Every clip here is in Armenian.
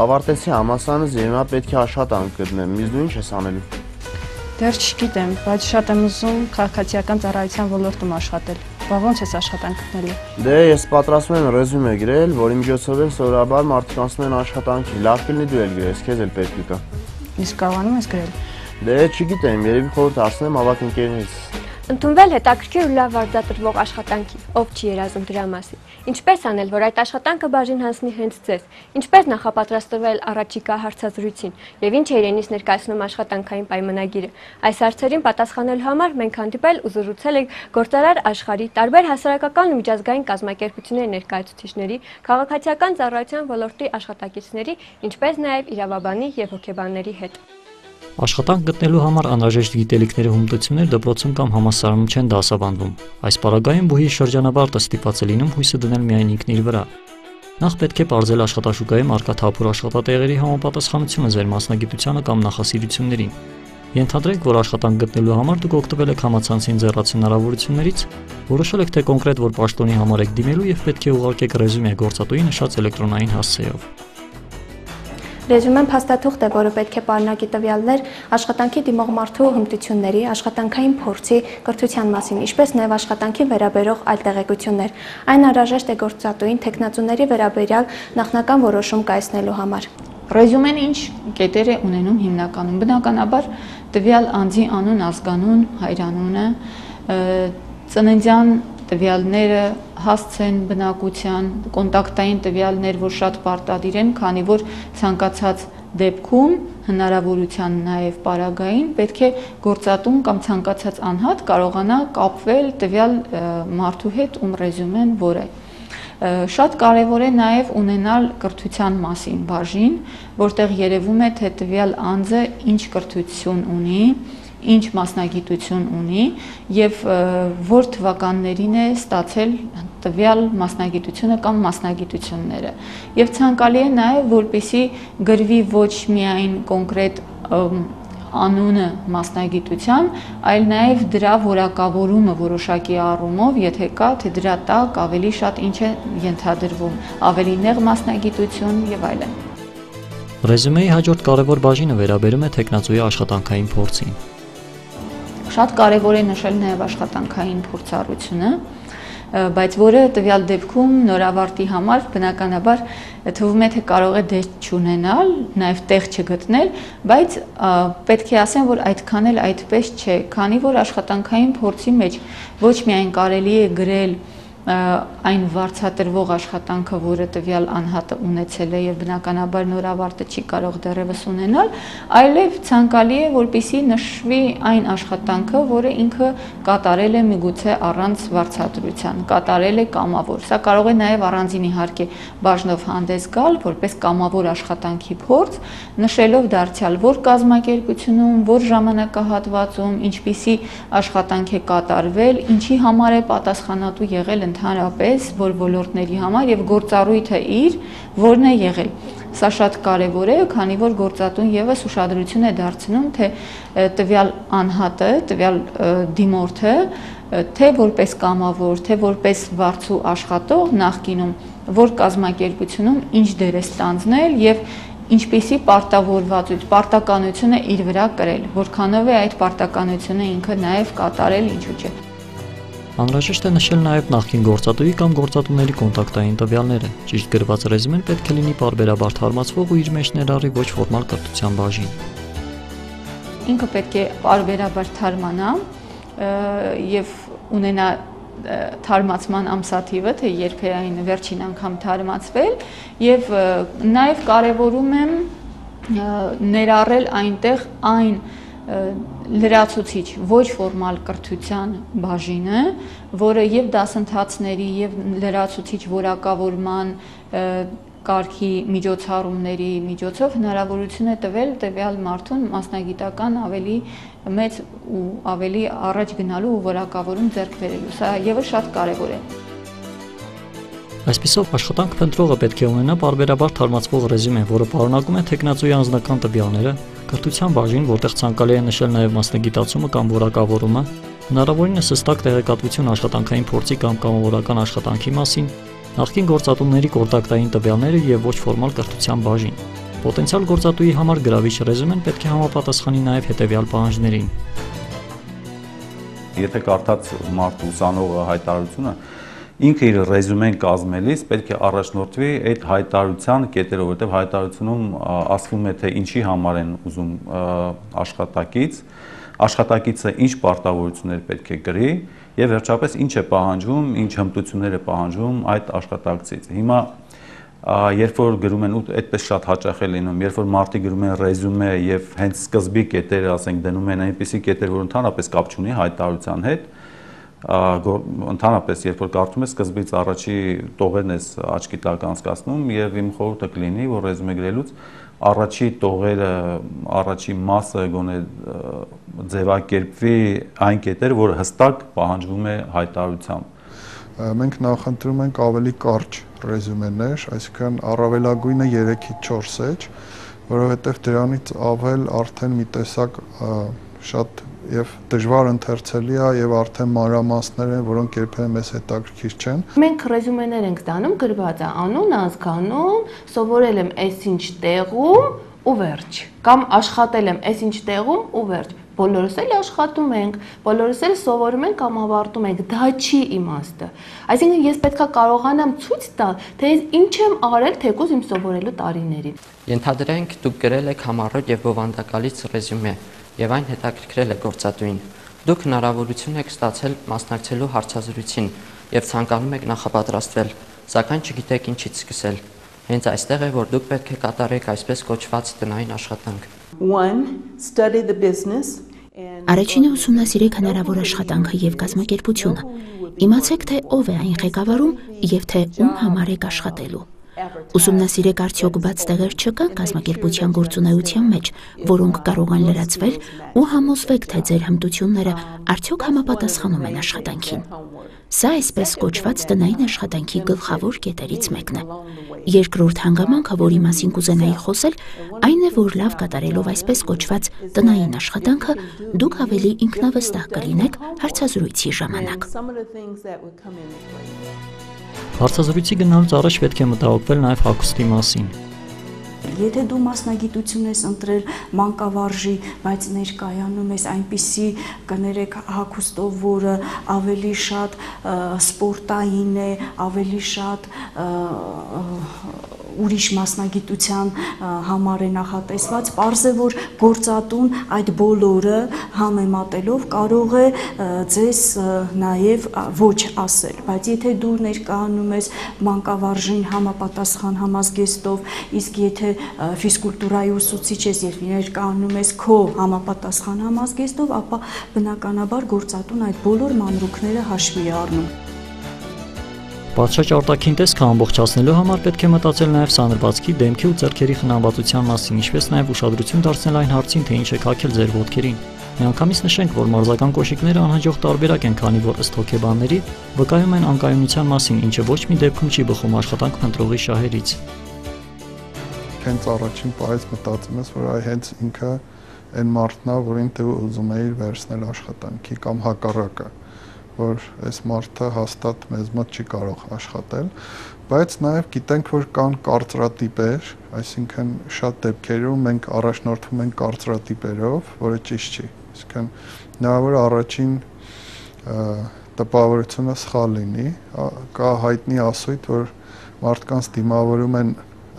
Ավարտեցի համալսարանս եւ հիմա պետք է աշխատանք գտնեմ։ Իսկ դու ինչ ես անելու։ Դեռ չգիտեմ, բայց շատ եմ ուզում քաղաքացիական ծառայության ոլորտում աշխատել։ Բա ո՞նց ես աշխատանք գտնելու։ Դե ես պատրաստվում եմ ռեզյումե գրել, որի միջոցով էլ սովորաբար մարդիկ անցնում են աշխատանքի։ Լավ կլինի դու էլ գրես, քեզ էլ պետք կգա։ Իսկ կարողանում ես գրել։ Դե չգիտեմ, երևի խորհուրդ ասնեմ ավակ ընկերներից։ Ընդունվել հետաքրքիր ու լավ վարձատրվող աշխատանքի, ով չի երազում դրա մասին։ Ինչպես անել, որ այդ աշխատանքը բաժին հանձնի հենց ձեզ։ Ինչպես նախապատրաստվել առաջիկա հարցազրույցին եւ ինչ է իրենից ներկայացնում աշխատանքային պայմանագիրը։ Այս հարցերին պատասխանելու համար մենք հանդիպել ու զրուցել ենք գործարար աշխարհի տարբեր հասարակական ու միջազգային կազմակերպությունների ներկայացուցիչների, քաղաքացիական ծառայության ոլորտի աշխատակիցների, ինչպես նաեւ իրավաբանի եւ հոգեբանների հետ։ Աշխատանք գտնելու համար անհրաժեշտ գիտելիքների հմտություններ դպրոցում կամ համալսարանում չեն դասավանդվում։ Այս պարագայում բուհի շրջանավարտը ստիպված է լինում հույսը դնել միայն ինքն իր վրա։ Նախ պետք է ողջել աշխատաշուկայում արկա թափուր աշխատատեղերի համապատասխանությունը ձեր մասնագիտությանը կամ նախասիրություններին։ Ենթադրեք, որ աշխատանք գտնելու համար դուք օգտվել եք համացանցին ձեռացի հնարավորություններից, որոշել եք թե կոնկրետ որ պաշտոնի համար եք դիմելու եւ պետք է ուղարկեք ռեզյումե գործատուի նշած էլեկտրոնային հասցեով։ Ռեզյումեն փաստաթուղթ է, որը պետք է պարունակի տվյալներ աշխատանքի դիմող մարդու հմտությունների, աշխատանքային փորձի, կրթության մասին, ինչպես նաև աշխատանքի վերաբերող այլ տեղեկություններ։ Այն անհրաժեշտ է գործատուին տեխնացուների վերաբերյալ նախնական որոշում կայացնելու համար։ Ռեզյումեն ինչ կետեր է ունենում հիմնականում։ Բնականաբար տվյալ անձի անուն, ազգանուն, հայրանունը, ծննդյան տվյալները հասցեն բնակության, կոնտակտային տվյալներ, որ շատ պարտադիր են, քանի որ ցանկացած դեպքում հնարավորության նաև պարագային պետք է գործատուն կամ ցանկացած անհատ կարողանա կապվել տվյալ մարդու հետ, ում ռեզյումեն որ է շատ կարևոր է նաև ունենալ կրթության մասին բաժին, որտեղ երևում է թե տվյալ անձը ինչ կրթություն ունի, ինչ մասնագիտություն ունի եւ որ թվականներին է ստացել տվյալ մասնագիտությունը կամ մասնագիտությունները։ Եվ ցանկալի է նաև որպիսի գրվի ոչ միայն կոնկրետ անունը մասնագիտության, այլ նաև դրա որակավորումը որոշակի առումով, եթե կա, թե դրա տակ ավելի շատ ինչ է ենթադրվում, ավելի նեղ մասնագիտություն եւ այլն։ Ռեզյումեի հաջորդ կարևոր բաժինը վերաբերում է տեխնացուի աշխատանքային փորձին։ Շատ կարևոր է նշել նաև աշխատանքային փորձառությունը, բայց որը տվյալ դեպքում նորավարտի համար բնականաբար թվում է թե կարող է դեր չունենալ, նաև տեղ չգտնել, բայց պետք է ասեմ, որ այդքան էլ այդպես չէ, քանի որ աշխատանքային փորձի մեջ ոչ միայն կարելի է գրել այն վարձատրվող աշխատանքը, որը տվյալ անհատը ունեցել է եւ բնականաբար նորավարտը չի կարող դեռևս ունենալ, այլև ցանկալի է, որպիսի նշվի այն աշխատանքը, որը ինքը կատարել է միգուցե առանց վարձատրության, կատարել է կամավոր։ Սա կարող է նաեւ առանձին իհարկե բաժնով հանդես գալ, որպես կամավոր աշխատանքի փորձ, նշելով դարձյալ որ կազմակերպությունում, որ ժամանակահատվածում, ինչպիսի աշխատանք է կատարվել, ինչի համար է պատասխանատու եղել ընդհանրապես որ ոլորտների համար եւ գործառույթը իր որն է եղել։ Սա շատ կարևոր է, քանի որ գործատուն եւս ուշադրություն է դարձնում, թե տվյալ անհատը, տվյալ դիմորդը, թե որպես կամավոր, թե որպես վարձու աշխատող նախկինում որ կազմակերպությունում ինչ դեր է ստանձնել եւ ինչպիսի պարտավորվածություն, պարտականությունը իր վրա կրել, որքանով է այդ պարտականությունը ինքը նաև կատարել, ինչու՞ չէ։ Անհրաժեշտ է նշել նաև նախկին գործատուի կամ գործատուների կոնտակտային տվյալները։ Ճիշտ գրված ռեզումեն պետք է լինի parberabar թարմացվող ու իր մեջ ներառի ոչ ֆորմալ կրթության բաժին։ Ինքը պետք է parberabar թարմանա եւ ունենա թարմացման ամսաթիվը, թե երբ է այն վերջին անգամ թարմացվել եւ նաեւ կարեւորում եմ ներառել այնտեղ այն, այն լրացուցիչ ոչ ֆորմալ կրթության բաժինը, որը եւ դասընթացների եւ լրացուցիչ որակավորման կարգի միջոցառումների միջոցով հնարավորություն է տվել տվյալ մարդուն մասնագիտական ավելի մեծ ու ավելի առաջ գնալու ու որակավորում ձեռք բերելու։ Սա եւս շատ կարեւոր է։ Այսպիսով աշխատանք փնտրողը պետք է ունենա parberabar թարմացվող ռեզյումե, որը պարունակում է տեխնացուի անձնական տվյալները, կրթության բաժին, որտեղ ցանկալի է նշել նաև մասնագիտացումը կամ որակավորումը, հնարավորինս հստակ տեղեկատվություն աշխատանքային փորձի կամ կամավորական աշխատանքի մասին, նախկին գործատուների կոնտակտային տվյալները եւ ոչ ֆորմալ կրթության բաժին։ Պոտենցիալ գործատուի համար գրավիչ ռեզումեն պետք է համապատասխանի նաև հետևյալ պահանջներին։ Եթե կարդաց մարդ ուսանողը հայտարարությունը, ինքը իր ռեզումեն կազմելիս պետք է առաջնորդվի այդ հայտարարության կետերով, որտեղ հայտարարությունում ասվում է թե ինչի համար են ուզում աշխատակից, աշխատակիցը ինչ պարտավորություններ պետք է կրի եւ վերջապես ինչ է պահանջվում, ինչ հմտություններ է պահանջվում այդ աշխատակցից։ Հիմա երբ որ գրում են ու այդպես շատ հաճախ է լինում, երբ որ մարտի գրում են ռեզումե եւ հենց սկզբի կետերը, ասենք, դնում են այնպիսի կետեր, որ ընդհանրապես կապ չունի հայտարարության հետ, ընդհանրապես երբ որ կարդում ես սկզբից առաջի տողերն ես աչքի տակ անցկացնում եւ իմ խորհուրդը կլինի որ ռեզումե գրելուց առաջի տողերը առաջի մասը գոնե ձևակերպվի այն կետերը որ հստակ պահանջվում է հայտարարությամբ մենք նախընտրում ենք ավելի կարճ ռեզումեներ այսինքն առավելագույնը 3-ից 4 էջ որովհետեւ դրանից ավել արդեն մի տեսակ շատ եւ դժվար ընթերցելի է եւ արդեն մանրամասներ են, որոնք երբեմն մեզ հետաքրքիր չեն։ Մենք ռեզումեներ ենք ստանում, գրված է անուն, ազգանուն, սովորել եմ այսինչ տեղում ու վերջ։ Կամ աշխատել եմ այսինչ տեղում ու վերջ բոլորս էլ աշխատում ենք, բոլորս էլ սովորում ենք կամ ավարտում ենք, դա չի իմաստը։ Այսինքն ես պետքա կարողանամ ցույց տալ, թե ես ինչ եմ արել թեկուզ իմ սովորելու տարիներին։ Ենթադրենք դուք գրել եք համառոտ եւ բովանդակալից ռեզյումե եւ այն հետաքրքրել է գործատուին։ Դուք հնարավորություն եք ստացել մասնակցելու հարցազրույցին եւ ցանկանում եք նախապատրաստվել, սակայն չգիտեք ինչից սկսել։ Հենց այստեղ է, որ դուք պետք է կատարեք այսպես կոչված տնային աշխատանք։ 1 study the business Առաջինը ուսումնասիրեք հնարավոր աշխատանքը եւ կազմակերպությունը։ Իմացեք, թե ով է այն ղեկավարում եւ թե ում համար եք աշխատելու։ Ուսումնասիրեք արդյոք բաց տեղեր չկան կազմակերպության գործունեության մեջ, որոնք կարող են լրացվել ու համոզվեք, թե ձեր հմտությունները արդյոք համապատասխանում են աշխատանքին։ Սա այսպես կոչված տնային աշխատանքի գլխավոր կետերից մեկն է։ Երկրորդ հանգամանքը, որի մասին կուզենայի խոսել, այն է, որ լավ կատարելով այսպես կոչված տնային աշխատանքը, դուք ավելի ինքնավստահ կլինեք հարցազրույցի ժամանակ։ Հարցազրույցի գնալուց առաջ պետք է մտահոգվել նաև հագուստի մասին։ Եթե դու մասնագիտություն ես ընտրել մանկավարժի, բայց ներկայանում ես այնպիսի կներեք հագուստով, որը ավելի շատ սպորտային է, ավելի շատ ուրիշ մասնագիտության համար է նախատեսված, པարզ է որ գործատուն այդ բոլորը համեմատելով կարող է ձեզ նաև ոչ ասել, բայց եթե դու ներկայանում ես մանկավարժին համապատասխան համազգեստով, իսկ եթե ֆիզկուլտուրայի ուսուցիչ ես եւ ներկայանում ես քո համապատասխան համազգեստով, ապա բնականաբար գործատուն այդ բոլոր մանրուքները հաշվի է առնում։ Պատշաճ արտաքին տեսքը ամբողջացնելու համար պետք է մտածել նաև սանրվածքի, դեմքի ու ձեռքերի խնամվածության մասին, ինչպես նաև ուշադրություն դարձնել այն հարցին, թե ինչ է քակել ձեր ոտքերին։ Միանգամից նշենք, որ մարզական կոշիկները անհաջող տարբերակ են, քանի որ ըստ հոգեբանների վկայում են անկայունության մասին, ինչը ոչ մի դեպքում չի բխում աշխատանք փնտրողի շահերից։ Հենց առաջին պահից մտածում ես, որ այ հենց ինքը այն մարդն է, որին դու ուզում էիր վերցնել աշխատանքի կամ հակառակը որ այս մարդը հաստատ մեզ մոտ չի կարող աշխատել, բայց նաև գիտենք, որ կան կարծրատիպեր, այսինքն շատ դեպքերում մենք առաջնորդվում ենք կարծրատիպերով, որը ճիշտ չի։ Այսինքն հնարավոր առաջին տպավորությունը սխալ լինի, կա հայտնի ասույթ, որ մարդկանց դիմավորում են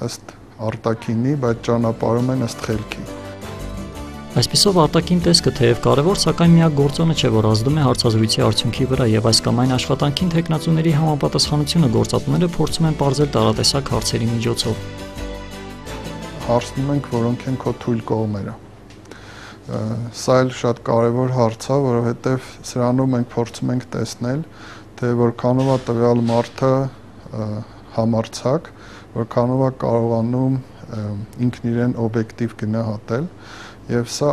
ըստ արտակինի, բայց ճանապարհում են ըստ խելքի։ Այսպիսով արտաքին տեսքը թեև կարևոր, սակայն միակ գործոնը չէ, որ ազդում է հարցազրույցի արդյունքի վրա եւ այս կամ այն աշխատանքին տեխնացուների համապատասխանությունը գործատուները փորձում են ողջել տարատեսակ հարցերի միջոցով։ Հարցնում ենք, որոնք են քո թույլ կողմերը։ Սա էլ շատ կարևոր հարց է, որովհետեւ սրանում մենք փորձում ենք տեսնել, թե որքանով է տվյալ մարդը համարցակ, որքանով է կարողանում ինքն իրեն օբյեկտիվ գնահատել եւ սա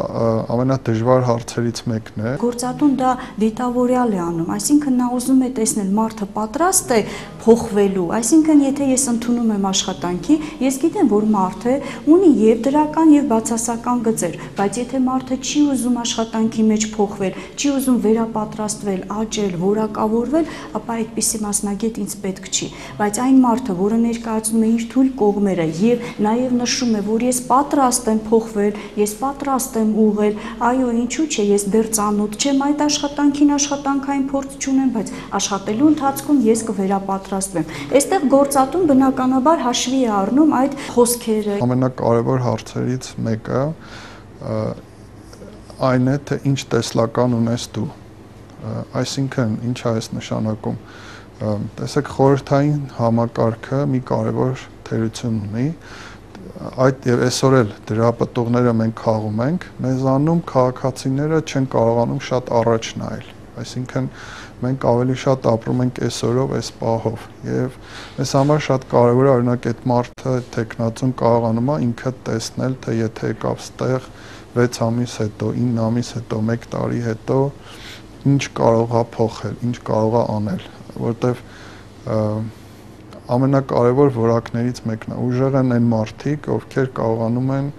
ամենադժվար հարցերից մեկն է։ Գործատուն դա դիտավորյալ է անում, այսինքն նա ուզում է տեսնել մարդը պատրաստ է փոխվելու, այսինքն եթե ես ընդունում եմ աշխատանքի, ես գիտեմ, որ մարդը ունի եւ դրական եւ բացասական գծեր, բայց եթե մարդը չի ուզում աշխատանքի մեջ փոխվել, չի ուզում վերապատրաստվել, աճել, որակավորվել, ապա այդպիսի մասնագետ ինձ պետք չի։ Բայց այն մարդը, որը ներկայացնում է իր թույլ կողմերը եւ նաեւ նշում է, որ ես պատրաստ եմ փոխվել, ես պատրաստ եմ ուղղել, այո, ինչու՞ չէ, ես դեռ ծանոթ չեմ այդ աշխատանքին, աշխատանքային փորձ չունեմ, բայց աշխատելու ընթացքում ես կվերապատրաստվեմ։ Այստեղ գործատուն բնականաբար հաշվի է առնում այդ խոսքերը։ Ամենակարևոր հարցերից մեկը այն է, թե ինչ տեսլական ունես դու։ Այսինքն, ինչ է այս նշանակում։ Տեսեք, խորհրդային համակարգը մի կարևոր թերություն ունի, այդ եւ այսօր էլ դրա պատողները մենք խաղում ենք, մեզանում քաղաքացիները չեն կարողանում շատ առաջ նայել։ Այսինքն մենք ավելի շատ ապրում ենք այսօրով, այս պահով եւ մեզ համար շատ կարեւոր է օրինակ այդ մարդը տեխնացուն կարողանում է ինքը տեսնել, թե եթե եկավ ստեղ 6 ամիս հետո, 9 ամիս հետո, 1 տարի հետո ինչ կարող է փոխել, ինչ կարող է անել, որտեվ ամենակարևոր որակներից մեկն է։ Ուժեղ են այն մարդիկ, ովքեր կարողանում են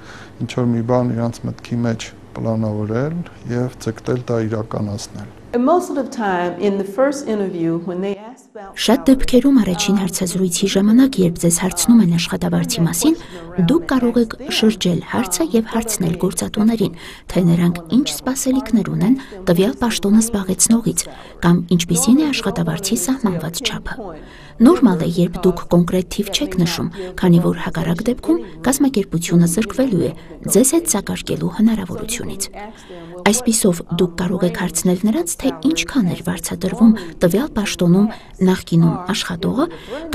ինչ որ մի բան իրանց մտքի մեջ պլանավորել եւ ցկտել դա իրականացնել։ Most of the time in the first interview when they Շատ դեպքերում առաջին հարցազրույցի ժամանակ, երբ ձեզ հարցնում են աշխատավարձի մասին, դուք կարող եք շրջել հարցը եւ հարցնել գործատուներին, թե նրանք ինչ սպասելիքներ ունեն տվյալ պաշտոնը զբաղեցնողից կամ ինչպիսին է աշխատավարձի սահմանված չափը։ Նորմալ է, երբ դուք կոնկրետ թիվ չեք նշում, քանի որ հակառակ դեպքում կազմակերպությունը զրկվելու է ձեզ հետ սակարկելու հնարավորությունից։ Այսպիսով դուք կարող եք հարցնել նրանց, թե ինչքան էր վարձատրվում տվյալ պաշտոնում նախկինում աշխատողը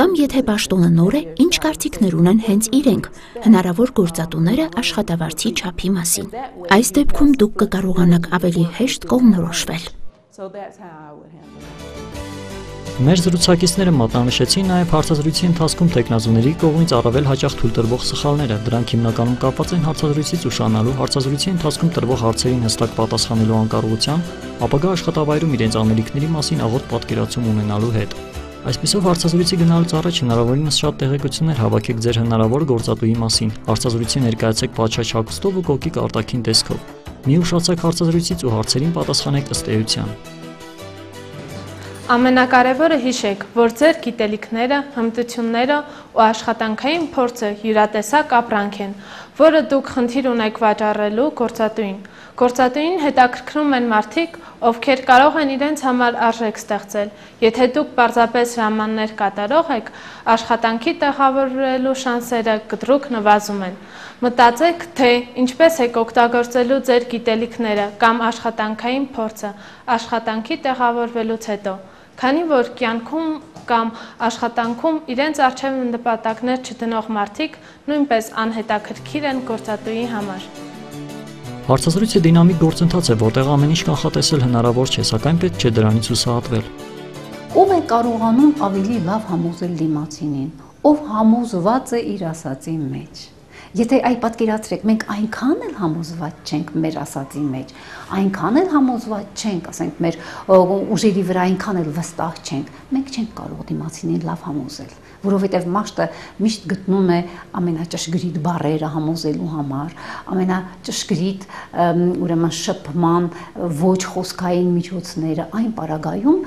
կամ եթե պաշտոնը նոր է, ինչ կարծիքներ ունեն հենց իրենք, հնարավոր գործատուները աշխատավարձի չափի մասին։ Այս դեպքում դուք կկարողանաք ավելի հեշտ կողմնորոշվել։ So that's how I would handle it. Մեր զրուցակիցները մատնանշեցին նաև հարցազրույցի ընթացքում տեխնազուների կողմից առավել հաճախ թույլ տրվող սխալները։ Դրանք հիմնականում կապված են հարցազրույցից ուշանալու, հարցազրույցի ընթացքում տրվող հարցերին հստակ պատասխանելու անկարողության, ապագա աշխատավայրում իրենց անելիքների մասին աղոտ պատկերացում ունենալու հետ։ Այսպիսով հարցազրույցի գնալուց առաջ հնարավորինս շատ տեղեկություններ հավաքեք ձեր հնարավոր գործատուի մասին։ Հարցազրույցի ներկայացեք պատշաճ հագուստով ու կոկիկ արտաքին տեսքով։ Մի ուշացեք հարցազրույցից ու հարցերին պատասխանեք ըստ էության։ Ամենակարևորը հիշեք, որ ձեր գիտելիքները, հմտությունները ու աշխատանքային փորձը յուրատեսակ ապրանք են, որը դուք խնդիր ունեք վաճառելու գործատուին։ Գործատուին հետաքրքրում են մարդիկ, ովքեր կարող են իրենց համար արժեք ստեղծել։ Եթե դուք պարզապես հրամաններ կատարող եք, աշխատանքի տեղավորվելու շանսերը կտրուկ նվազում են։ Մտածեք, թե ինչպես եք օգտագործելու ձեր գիտելիքները կամ աշխատանքային փորձը աշխատանքի տեղավորվելուց հետո քանի որ կյանքում կամ աշխատանքում իրենց արժև նպատակներ չդնող մարդիկ նույնպես անհետաքրքիր են գործատուի համար։ Հարցազրույցը դինամիկ գործընթաց է, որտեղ ամեն ինչ կանխատեսել հնարավոր չէ, սակայն պետք չէ դրանից հուսահատվել։ Ով է կարողանում ավելի լավ համոզել դիմացինին, ով համոզված է իր ասացի մեջ։ Եթե այ պատկերացրեք, մենք այնքան էլ համոզված չենք մեր ասացի մեջ, այնքան էլ համոզված չենք, ասենք մեր ուժերի վրա այնքան էլ վստահ չենք, մենք չենք կարող դիմացինին լավ համոզել որովհետև մաշտը միշտ գտնում է ամենաճշգրիտ բառերը համոզելու համար, ամենաճշգրիտ ուրեմն շփման ոչ խոսքային միջոցները այն պարագայում,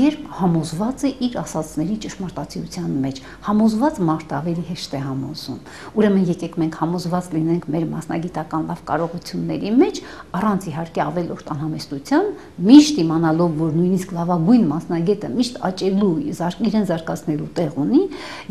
երբ համոզված է իր ասածների ճշմարտացիության մեջ։ Համոզված մարդ ավելի հեշտ է համոզում։ Ուրեմն եկեք մենք համոզված լինենք մեր մասնագիտական լավ կարողությունների մեջ, առանց իհարկե ավելորտ անհամեստության, միշտ իմանալով, որ նույնիսկ լավագույն մասնագետը միշտ աճելու, իրեն զարգացնելու տեղ ունի,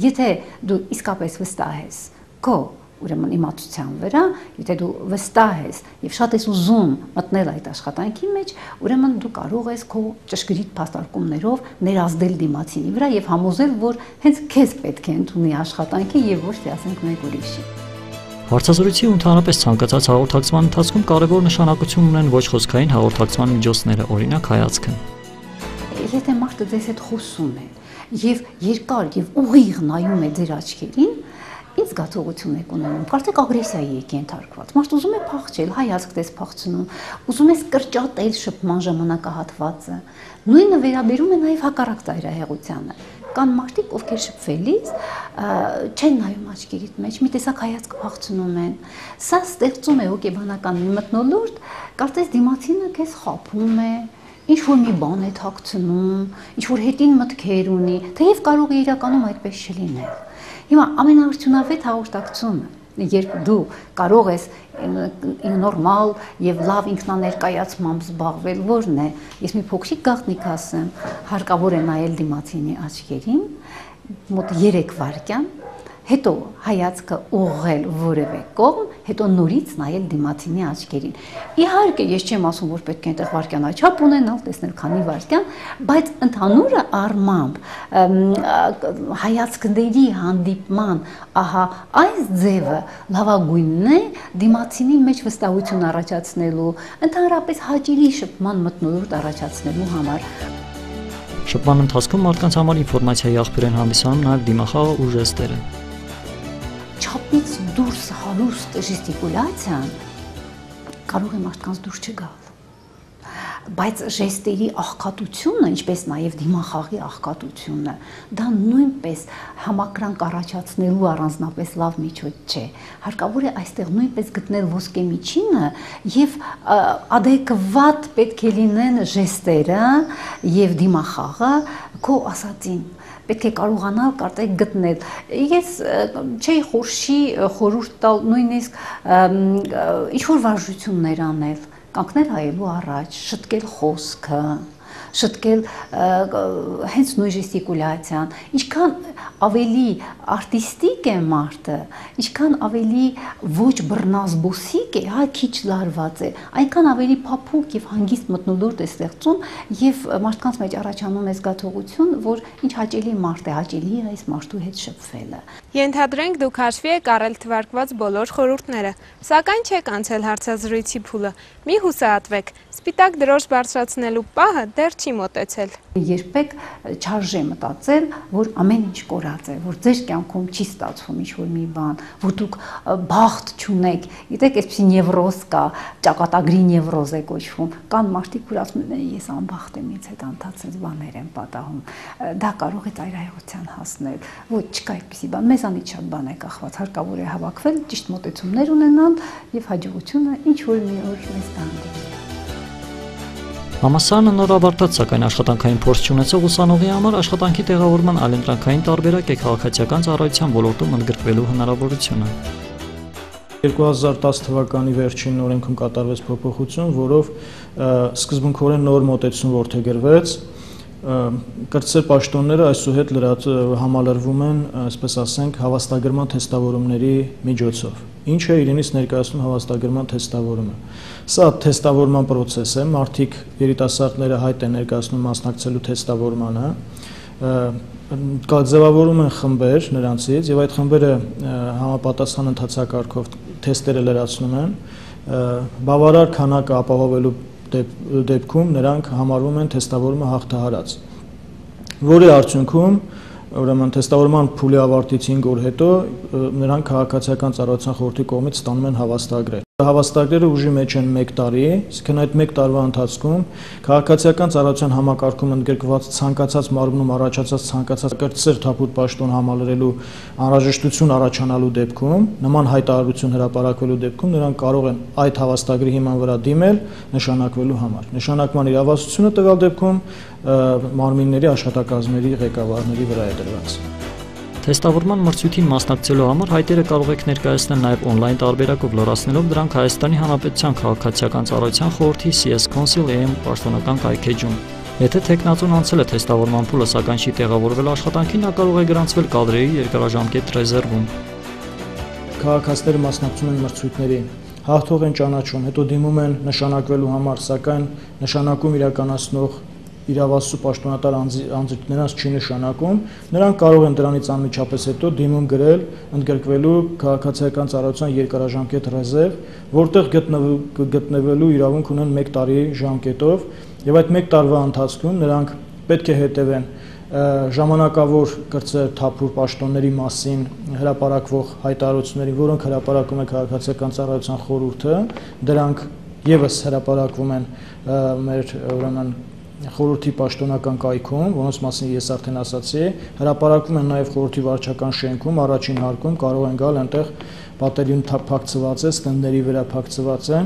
Եթե դու իսկապես վստահ ես քո ուրեմն իմացության վրա, եթե դու վստահ ես եւ շատ ես ուզում մտնել այդ աշխատանքի մեջ, ուրեմն դու կարող ես քո ճշգրիտ փաստարկումներով ներազդել դիմացինի վրա եւ համոզել, որ հենց քեզ պետք է ընդունի աշխատանքի եւ ոչ թե ասենք մեկ ուրիշի։ Հարցազրույցի ու ընդհանրապես ցանկացած հաղորդակցման ընթացքում կարևոր նշանակություն ունեն ոչ խոսքային հաղորդակցման միջոցները, օրինակ հայացքը։ Եթե մարդը ձեզ հետ խոսում է, եւ երկար եւ ուղիղ նայում է ձեր աչքերին, ինչ զգացողություն եք ունենում։ Կարծեք ագրեսիայի եք ենթարկված։ Մարդ ուզում է փախչել, հայացք դες փախցնում, ուզում ես կրճատել շփման ժամանակահատվածը։ Նույնը վերաբերում է նաև հակառակ ծայրահեղությանը կան մարդիկ, ովքեր շփվելիս չեն նայում աչքերիդ մեջ, մի տեսակ հայացք փախցնում են։ Սա ստեղծում է հոգեբանական մի մթնոլորտ, կարծես դիմացինը քեզ խափում է, ինչ որ մի բան է թաքցնում, ինչ որ հետին մտքեր ունի, թեև կարող է իրականում այդպես չլինել։ Հիմա ամենաարդյունավետ հաղորդակցությունը երբ դու կարող ես նորմալ եւ լավ ինքնաներկայացմամբ զբաղվել, որն է։ Ես մի փոքրիկ գաղտնիք ասեմ, հարկավոր է նայել դիմացինի աչքերին մոտ 3 վայրկյան հետո հայացքը ուղղել որևէ կողմ, հետո նորից նայել դիմացինի աչքերին։ Իհարկե, ես չեմ ասում, որ պետք է այնտեղ վարքյանաչափ ունենալ, տեսնել քանի վարքյան, բայց ընդհանուրը առմամբ հայացքների հանդիպման, ահա այս ձևը լավագույնն է դիմացինի մեջ վստահություն առաջացնելու, ընդհանրապես հաճելի շփման մտնոլորտ առաջացնելու համար։ Շփման ընթացքում մարդկանց համար ինֆորմացիայի աղբյուր են հանդիսանում նաև դիմախաղը ու չափից դուրս հարուստ ժեստիկուլյացիան կարող է մարդկանց դուրս չգալ բայց ժեստերի աղքատությունը, ինչպես նաև դիմախաղի աղքատությունը, դա նույնպես համակրանք առաջացնելու առանձնապես լավ միջոց չէ։ Հարկավոր է այստեղ նույնպես գտնել ոսկե միջինը եւ adekvat պետք է լինեն ժեստերը եւ դիմախաղը քո ասածին պետք է կարողանալ կարծեք գտնել։ Ես չէի խորշի խորուրդ տալ նույնիսկ ինչ որ վարժություններ անել, կանգնել հայելու առաջ, շտկել խոսքը, շտկել հենց նույն ժեստիկուլյացիան, ինչքան ավելի արտիստիկ է մարդը, ինչքան ավելի ոչ բռնազբոսիկ է, հա քիչ լարված է, այնքան ավելի փափուկ եւ հանգիստ մտնոլորտ է ստեղծում եւ մարդկանց մեջ առաջանում է զգացողություն, որ ինչ հաճելի մարդ է, հաճելի է այս մարդու հետ շփվելը։ Ենթադրենք դուք հաշվի եք առել թվարկված բոլոր խորհուրդները, սակայն չեք անցել հարցազրույցի փուլը։ Մի հուսահատվեք, սպիտակ դրոշ բարձրացնելու պահը դեռ չի մոտեցել։ Երբեք չարժե մտածել, որ ամեն ինչ կորած է, որ ձեր կյանքում չի ստացվում ինչ-որ մի բան, որ դուք բախտ չունեք։ Գիտեք, այսպեսի նևրոզ կա, ճակատագրի նևրոզ է կոչվում։ Կան մարդիկ, որ ասում են, ես անբախտ եմ, ինձ հետ անթացած բաներ եմ պատահում։ Դա կարող է ծայրահեղության հասնել։ Ոչ, չկա այդպեսի բան։ Մեզանից շատ բան է կախված։ Հարկավոր է հավաքվել, ճիշտ մոտեցումներ ունենալ եւ հաջողությունը ինչ որ մի օր մեզ տանջի։ Համասարանը նոր ավարտած, սակայն աշխատանքային փորձ չունեցող ուսանողի համար աշխատանքի տեղավորման այլընտրանքային տարբերակ է քաղաքացիական ծառայության ոլորտում ընդգրկվելու հնարավորությունը։ 2010 թվականի վերջին օրենքում կատարվեց փոփոխություն, որով սկզբունքորեն նոր մոտեցում ողջերվեց կրծեր պաշտոնները այսուհետ լրաց համալրվում են, այսպես ասենք, հավաստագրման թեստավորումների միջոցով։ Ինչ է իրենից ներկայացնում հավաստագրման թեստավորումը։ Սա թեստավորման process է, մարդիկ երիտասարդները հայտ են ներկայացնում մասնակցելու թեստավորմանը, կազմավորում են խմբեր նրանցից եւ այդ խմբերը համապատասխան ընթացակարգով թեստերը լրացնում են, բավարար քանակը ապահովելու դեպ, դեպքում նրանք համարվում են թեստավորումը հաղթահարած։ Որի արդյունքում ուրեմն թեստավորման փուլի ավարտից 5 օր հետո նրանք քաղաքացիական ծառայության խորհրդի կողմից ստանում են հավաստագրեր։ Հավաստագրերը ուժի մեջ են 1 տարի, իսկ այդ 1 տարվա ընթացքում քաղաքացիական ծառայության համակարգում ընդգրկված ցանկացած մարմնում առաջացած ցանկացած կրտսեր թափուտ պաշտոն համալրելու անհրաժեշտություն առաջանալու դեպքում, նման հայտարարություն հրապարակվելու դեպքում նրանք կարող են այդ հավաստագրի հիման վրա դիմել նշանակվելու համար։ Նշանակման իրավասությունը տվյալ դեպքում մարմինների աշխատակազմերի ղեկավարների վրա է դրված։ Թեստավորման մրցույթին մասնակցելու համար հայտերը կարող եք ներկայացնել նաև on-line տարբերակով լրացնելով դրանք Հայաստանի Հանրապետության քաղաքացիական ծառայության խորհրդի CS Council AM պաշտոնական կայքեջում։ Եթե տեխնացուն անցել է թեստավորման փուլը, սակայն չի տեղավորվել աշխատանքին, նա կարող է գրանցվել կադրերի երկարաժամկետ ռեզերվում։ Քաղաքացիները մասնակցում են մրցույթներին, հաղթող են ճանաչում, հետո դիմում են նշանակվելու համար, սակայն նշանակում իրականացնող իրավասու պաշտոնատար անձ նրանց չի նշանակում, նրանք կարող են դրանից անմիջապես հետո դիմում գրել ընդգրկվելու քաղաքացիական ծառայության երկարաժամկետ ռեզերվ, որտեղ գտնվելու իրավունք ունեն 1 տարի ժամկետով, եւ այդ 1 տարվա ընթացքում նրանք պետք է հետևեն ժամանակավոր կրծեր թափուր պաշտոնների մասին հրապարակվող հայտարարությունների, որոնք հրապարակում է քաղաքացիական ծառայության խորհուրդը, դրանք եւս հրապարակվում են մեր ուրեմն խորհրդի պաշտոնական կայքում, որոնց մասին ես արդեն ասացի, հրապարակվում են նաև խորհրդի վարչական շենքում, առաջին հարկում կարող են գալ այնտեղ պատերին փակցված է, ստնդերի վրա փակցված է,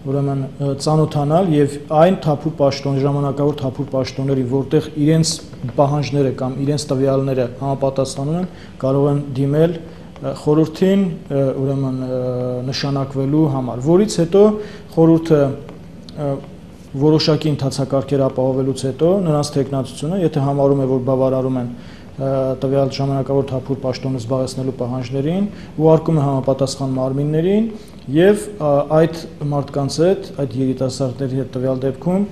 ուրեմն ծանոթանալ եւ այն թափուր պաշտոն ժամանակավոր թափուր պաշտոնների, որտեղ իրենց պահանջները կամ իրենց տվյալները համապատասխանում են, կարող են դիմել խորհրդին ուրեմն նշանակվելու համար, որից հետո խորհուրդը որոշակի ընթացակարգեր ապահովելուց հետո նրանց տեխնացությունը, եթե համարում է, որ բավարարում են տվյալ ժամանակավոր թափուր պաշտոնը զբաղեցնելու պահանջներին, ուղարկում է համապատասխան մարմիններին եւ այդ մարդկանց հետ, այդ երիտասարդների հետ տվյալ դեպքում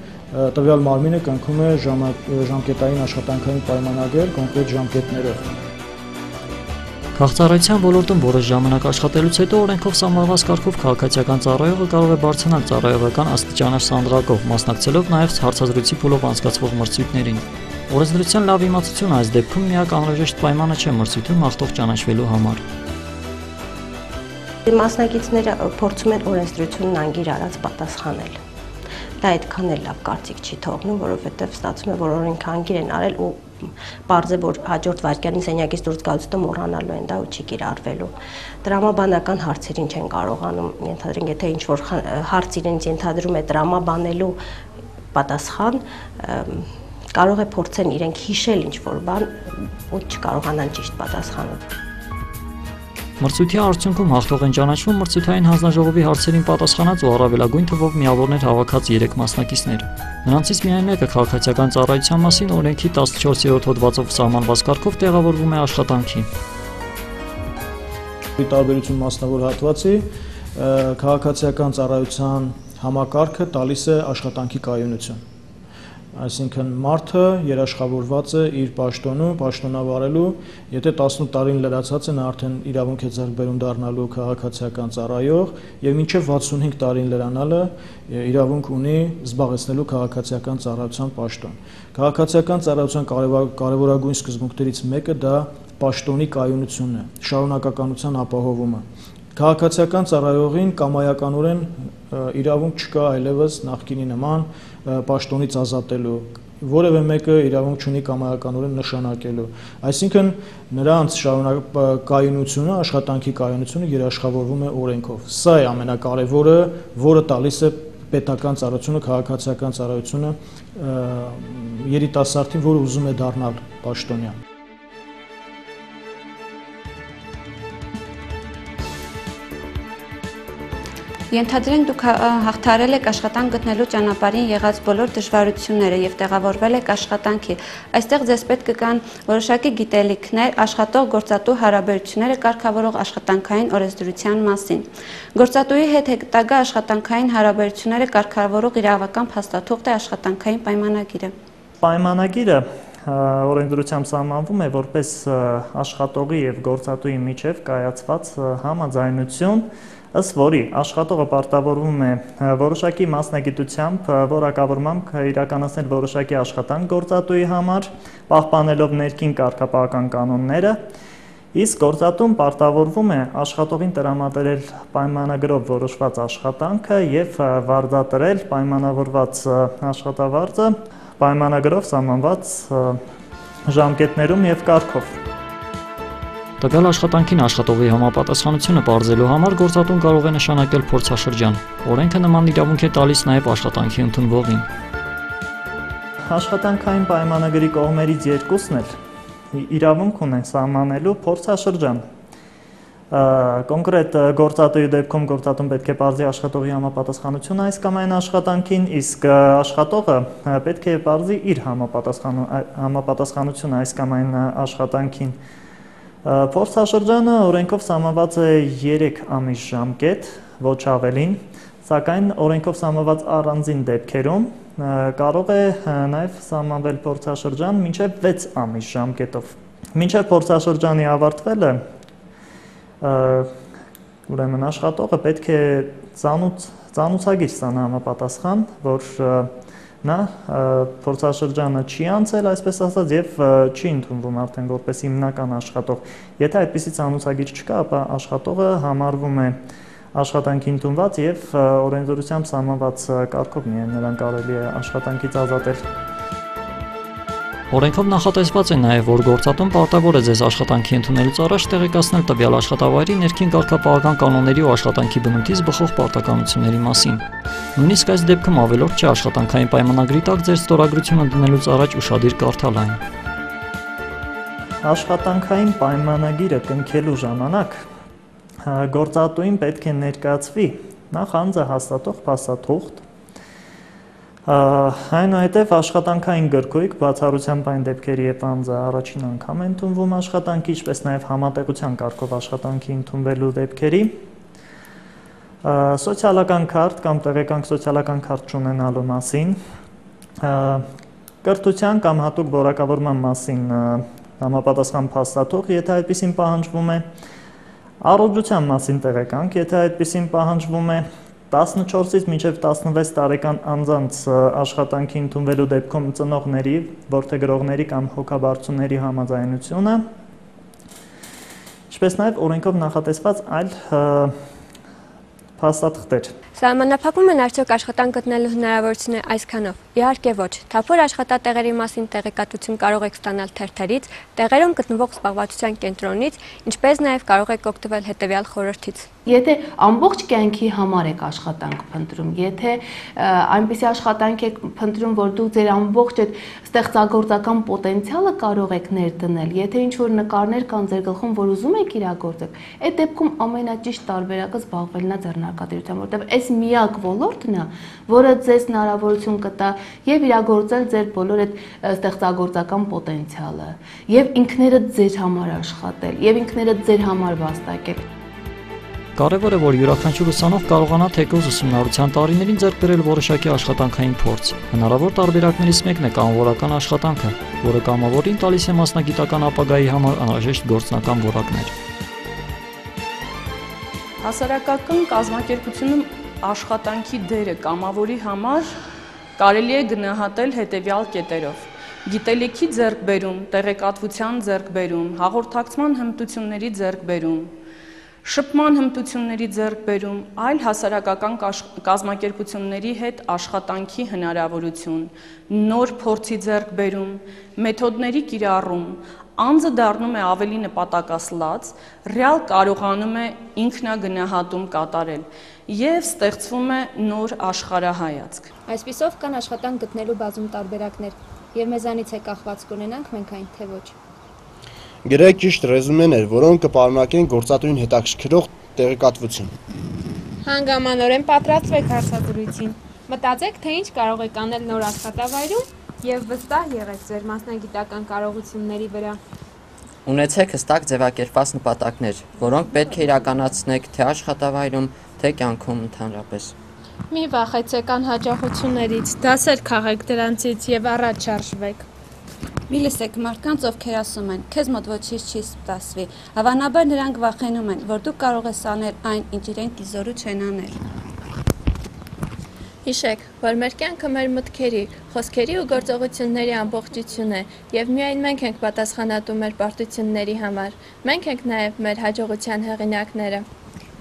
տվյալ մարմինը կնքում է ժամկետային աշխատանքային պայմանագիր կոնկրետ ժամկետներով։ Քաղցարայցյան ոլորտում որոշ ժամանակ աշխատելուց հետո օրենքով սահմանված կարգով քաղաքացիական ծառայողը կարող է բարձրանալ ծառայողական աստիճանաշ սանդրակով, մասնակցելով նաև հարցազրույցի փուլով անցկացվող մրցույթներին։ Օրենսդրության լավ իմացությունը այս դեպքում միակ անհրաժեշտ պայմանը չէ մրցույթում հաղթող ճանաչվելու համար։ Մասնակիցները փորձում են օրենսդրությունն անգիր արած պատասխանել դա այդքան էլ լավ կարծիք չի թողնում, որովհետև ստացվում է, որ օրենքը անգիր են արել ու parz է որ հաջորդ վարքյանին սենյակից դուրս գալուց հետո մոռանալու են դա ու չի կիրառվելու։ Տրամաբանական հարցերին չեն կարողանում ենթադրենք, եթե ինչ որ հարց իրենց ենթադրում է տրամաբանելու պատասխան կարող է փորձեն իրենք հիշել ինչ որ բան ու չկարողանան ճիշտ պատասխանել։ Մրցույթի արդյունքում հաղթող են ճանաչվում մրցութային հանձնաժողովի հարցերին պատասխանած ու առավելագույն թվով միավորներ հավաքած 3 մասնակիցներ։ Նրանցից միայն մեկը քաղաքացիական ծառայության մասին օրենքի 14-րդ հոդվածով սահմանված կարգով տեղավորվում է աշխատանքի։ Տարբերություն մասնավոր հատվածի քաղաքացիական ծառայության համակարգը տալիս է աշխատանքի կայունություն այսինքն մարդը երաշխավորված է իր պաշտոնում, պաշտոնավարելու, եթե 18 տարին լրացած է, նա արդեն իրավունք է ձեռք բերում դառնալու քաղաքացիական ծառայող եւ մինչեւ 65 տարին լրանալը իրավունք ունի զբաղեցնելու քաղաքացիական ծառայության պաշտոն։ Քաղաքացիական ծառայության կարևորագույն սկզբունքներից մեկը դա պաշտոնի կայունությունն է, շարունակականության ապահովումը։ Քաղաքացիական ծառայողին կամայականորեն իրավունք չկա այլևս նախկինի նման պաշտոնից ազատելու որևէ մեկը իրավունք չունի կամայականորեն նշանակելու այսինքն նրանց շարունակ կայունությունը աշխատանքի կայունությունը երաշխավորվում է օրենքով սա է ամենակարևորը որը տալիս է պետական ծառայությունը քաղաքացիական ծառայությունը երիտասարդին որը ուզում է դառնալ պաշտոնյա Ենթադրենք դուք հաղթարել եք աշխատանք գտնելու ճանապարհին եղած բոլոր դժվարությունները եւ տեղավորվել եք աշխատանքի։ Այստեղ ձեզ պետք կգան որոշակի գիտելիքներ աշխատող գործատու հարաբերությունները կարգավորող աշխատանքային օրենսդրության մասին։ Գործատուի հետ հետագա աշխատանքային հարաբերությունները կարգավորող իրավական փաստաթուղթ է աշխատանքային պայմանագիրը։ Պայմանագիրը օրենսդրությամբ սահմանվում է որպես աշխատողի եւ գործատուի միջև կայացված համաձայնություն ըստ որի աշխատողը պարտավորվում է որոշակի մասնագիտությամբ որակավորմամբ իրականացնել որոշակի աշխատանք գործատուի համար, պահպանելով ներքին կարգապահական կանոնները, իսկ գործատուն պարտավորվում է աշխատողին տրամադրել պայմանագրով որոշված աշխատանքը եւ վարձատրել պայմանավորված աշխատավարձը պայմանագրով սահմանված ժամկետներում եւ կարգով։ Տվյալ աշխատանքին աշխատողի համապատասխանությունը բարձելու համար գործատուն կարող է նշանակել փորձաշրջան։ Օրենքը նման իրավունք է տալիս նաև աշխատանքի ընդունվողին։ Աշխատանքային պայմանագրի կողմերից երկուսն էլ իրավունք ունեն սահմանելու փորձաշրջան։ Կոնկրետ գործատուի դեպքում գործատուն պետք է բարձի աշխատողի համապատասխանությունը այս կամ այն աշխատանքին, իսկ աշխատողը պետք է բարձի իր համապատասխանությունը այս կամ այն աշխատանքին։ Փորձաշրջանը օրենքով սահմանված է 3 ամիս ժամկետ, ոչ ավելին, սակայն օրենքով սահմանված առանձին դեպքերում կարող է նաև սահմանվել փորձաշրջան մինչև 6 ամիս ժամկետով։ Մինչև փորձաշրջանի ավարտվելը ուրեմն աշխատողը պետք է ծանոց ծանուցագիր ստանա համապատասխան, որ նա փորձաշրջանը չի անցել, այսպես ասած, եւ չի ընդունվում արդեն որպես հիմնական աշխատող։ Եթե այդպիսի ցանուցագիր չկա, ապա աշխատողը համարվում է աշխատանքի ընդունված եւ օրենսդրությամբ սահմանված կարգով միայն նրան կարելի է աշխատանքից ազատել։ Օրենքով նախատեսված է նաև, որ գործատուն պարտավոր է ձեզ աշխատանքի ընդունելուց առաջ տեղեկացնել տվյալ աշխատավայրի ներքին կարգապահական կանոնների ու աշխատանքի բնույթից բխող պարտականությունների մասին։ Նույնիսկ այս դեպքում ավելորդ չէ աշխատանքային պայմանագրի տակ ձեր ստորագրությունը դնելուց առաջ ուշադիր կարդալ այն։ Աշխատանքային պայմանագիրը կնքելու ժամանակ գործատուին պետք է ներկայացվի նախ անձը հաստատող փաստաթուղթ Այնուհետև աշխատանքային գրքույկ բացառությամբ այն դեպքերի, երբ անձը առաջին անգամ ընդունվում աշխատանքի, ինչպես նաև համատեղության կարգով աշխատանքի ընդունվելու դեպքերի, սոցիալական քարտ կամ տեղեկանք սոցիալական քարտ ունենալու մասին, կրթության կամ հատուկ որակավորման մասին համապատասխան փաստաթուղթ, եթե այդպեսին պահանջվում է, առողջության մասին տեղեկանք, եթե այդպեսին պահանջվում է, 14-ից մինչև 16 տարեկան անձանց աշխատանքի ընդունվելու դեպքում ծնողների, ворթեգրողների կամ հոգաբարձուների համաձայնությունը, ինչպես նաև օրենքով նախատեսված այլ փաստաթղթեր։ Սահմանափակում են արդյոք աշխատանք գտնելու հնարավորությունը այսքանով։ Իհարկե ոչ։ Թափոր աշխատատեղերի մասին տեղեկատվություն կարող եք ստանալ թերթերից, տեղերում գտնվող զբաղվածության կենտրոնից, ինչպես նաև կարող եք օգտվել հետևյալ խորհրդից։ Եթե ամբողջ կյանքի համար եք աշխատանք փնտրում, եթե այնպիսի աշխատանք եք փնտրում, որ դուք ձեր ամբողջ այդ ստեղծագործական պոտենցիալը կարող եք ներդնել, եթե ինչ որ նկարներ կան ձեր գլխում, որ ուզում եք իրագործել, այդ դեպքում ամենաճիշտ տարբերակը զբաղվելն է ձեռնարկատիրությամբ, որտեղ այս միակ ոլորտն է, որը ձեզ հնարավորություն կտա եւ իրագործել ձեր բոլոր այդ ստեղծագործական պոտենցիալը եւ ինքներդ ձեր համար աշխատել եւ ինքներդ ձեր համար վաստակել Կարևոր է, որ յուրաքանչյուր ուսանող կարողանա թեկուզ ուսումնառության տարիներին ձեռք բերել որոշակի աշխատանքային փորձ։ Հնարավոր տարբերակներից մեկն է կանոնորական աշխատանքը, որը կամավորին տալիս է մասնագիտական ապագայի համար անհրաժեշտ գործնական որակներ։ Հասարակական կազմակերպությունում աշխատանքի դերը կամավորի համար կարելի է գնահատել հետևյալ կետերով. գիտելիքի ձեռքբերում, տեղեկատվության ձեռքբերում, հաղորդակցման հմտությունների ձեռքբերում, շփման հմտությունների ձեռքբերում, այլ հասարակական կազմակերպությունների հետ աշխատանքի հնարավորություն, նոր փորձի ձեռքբերում, մեթոդների կիրառում, անձը դառնում է ավելի նպատակասլաց, ռեալ կարողանում է ինքնագնահատում կատարել եւ ստեղծվում է նոր աշխարհահայացք։ Այսպիսով կան աշխատանք գտնելու բազում տարբերակներ եւ մեզանից է կախված կունենանք մենք այն թե ոչ։ Գրեք ճիշտ ռեզումեներ, որոնք կպարունակեն գործատուին հետաքրքրող տեղեկատվություն։ Հանգամանորեն պատրաստվեք հարցազրույցին։ Մտածեք, թե ինչ կարող եք անել նոր աշխատավայրում եւ վստահ եղեք ձեր մասնագիտական կարողությունների վրա։ Ունեցեք հստակ ձևակերպված նպատակներ, որոնք պետք է իրականացնեք թե աշխատավայրում, թե կյանքում ընդհանրապես։ Մի վախեցեք անհաջողություններից, դասեր քաղեք դրանցից եւ առաջ շարժվեք։ Մի լսեք մարդկանց, ովքեր ասում են, քեզ մոտ ոչինչ չի սպասվի։ Հավանաբար նրանք վախենում են, որ դու կարող ես անել այն, ինչ իրենք իզորու չեն անել։ Հիշեք, որ մեր կյանքը մեր մտքերի, խոսքերի ու գործողությունների ամբողջություն է, եւ միայն մենք ենք պատասխանատու մեր պարտությունների համար։ Մենք ենք նաեւ մեր հաջողության հեղինակները։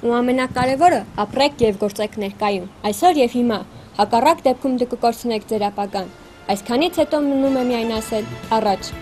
Ու ամենակարևորը՝ ապրեք եւ գործեք ներկայում, այսօր եւ հիմա։ Հակառակ դեպքում դուք կկորցնեք ձեր ապագան։ Այսքանից հետո մնում է միայն ասել՝ առաջ։